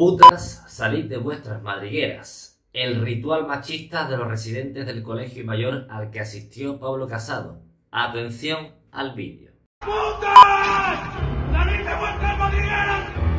Putas, salid de vuestras madrigueras. El ritual machista de los residentes del colegio mayor al que asistió Pablo Casado. Atención al vídeo. ¡Putas! ¡Salid de vuestras madrigueras!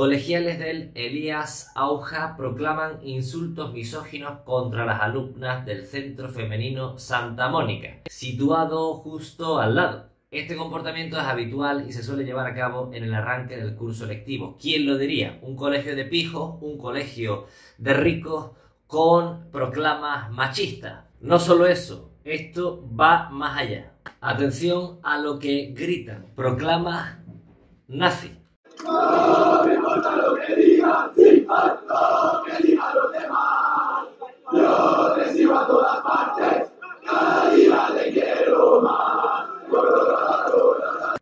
Colegiales del Elías Auja proclaman insultos misóginos contra las alumnas del Centro Femenino Santa Mónica, situado justo al lado. Este comportamiento es habitual y se suele llevar a cabo en el arranque del curso lectivo. ¿Quién lo diría? Un colegio de pijos, un colegio de ricos con proclamas machistas. No solo eso, esto va más allá. Atención a lo que gritan. Proclamas nazi.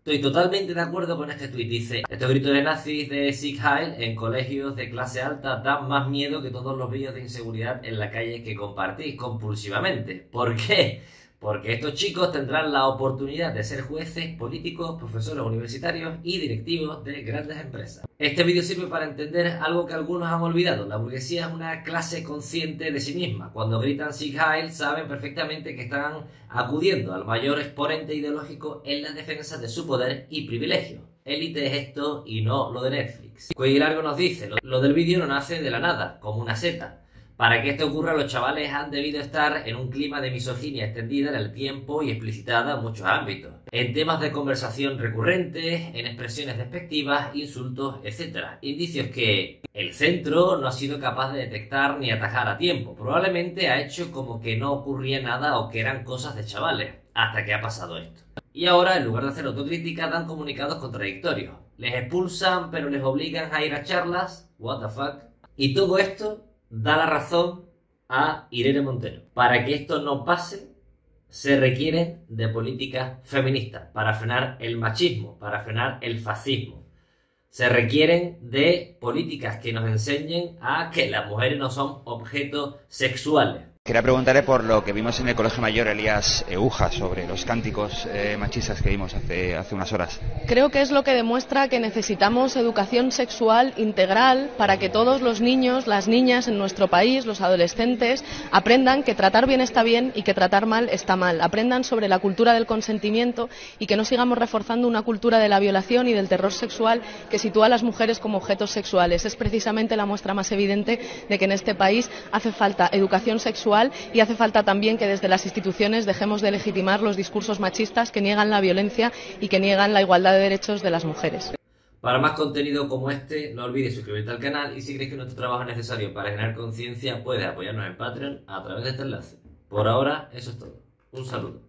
Estoy totalmente de acuerdo con este tuit. Dice, estos gritos de nazis de Sieg Heil en colegios de clase alta dan más miedo que todos los vídeos de inseguridad en la calle que compartís compulsivamente. ¿Por qué? Porque estos chicos tendrán la oportunidad de ser jueces, políticos, profesores universitarios y directivos de grandes empresas. Este vídeo sirve para entender algo que algunos han olvidado. La burguesía es una clase consciente de sí misma. Cuando gritan Sieg Heil saben perfectamente que están acudiendo al mayor exponente ideológico en la defensa de su poder y privilegio. Élite es esto y no lo de Netflix. Cuello Largo nos dice, lo del vídeo no nace de la nada, como una seta. Para que esto ocurra, los chavales han debido estar en un clima de misoginia extendida en el tiempo y explicitada en muchos ámbitos. En temas de conversación recurrentes, en expresiones despectivas, insultos, etc. Indicios que el centro no ha sido capaz de detectar ni atajar a tiempo. Probablemente ha hecho como que no ocurría nada o que eran cosas de chavales, hasta que ha pasado esto. Y ahora, en lugar de hacer autocrítica, dan comunicados contradictorios. Les expulsan, pero les obligan a ir a charlas. What the fuck. Y todo esto da la razón a Irene Montero. Para que esto no pase, se requieren de políticas feministas para frenar el machismo, para frenar el fascismo. Se requieren de políticas que nos enseñen a que las mujeres no son objetos sexuales, Quería preguntarle por lo que vimos en el Colegio Mayor Elías Euja sobre los cánticos eh, machistas que vimos hace, hace unas horas. Creo que es lo que demuestra que necesitamos educación sexual integral para que todos los niños, las niñas en nuestro país, los adolescentes, aprendan que tratar bien está bien y que tratar mal está mal. Aprendan sobre la cultura del consentimiento y que no sigamos reforzando una cultura de la violación y del terror sexual que sitúa a las mujeres como objetos sexuales. Es precisamente la muestra más evidente de que en este país hace falta educación sexual y hace falta también que desde las instituciones dejemos de legitimar los discursos machistas que niegan la violencia y que niegan la igualdad de derechos de las mujeres. Para más contenido como este, no olvides suscribirte al canal y si crees que nuestro trabajo es necesario para generar conciencia, puedes apoyarnos en Patreon a través de este enlace. Por ahora, eso es todo. Un saludo.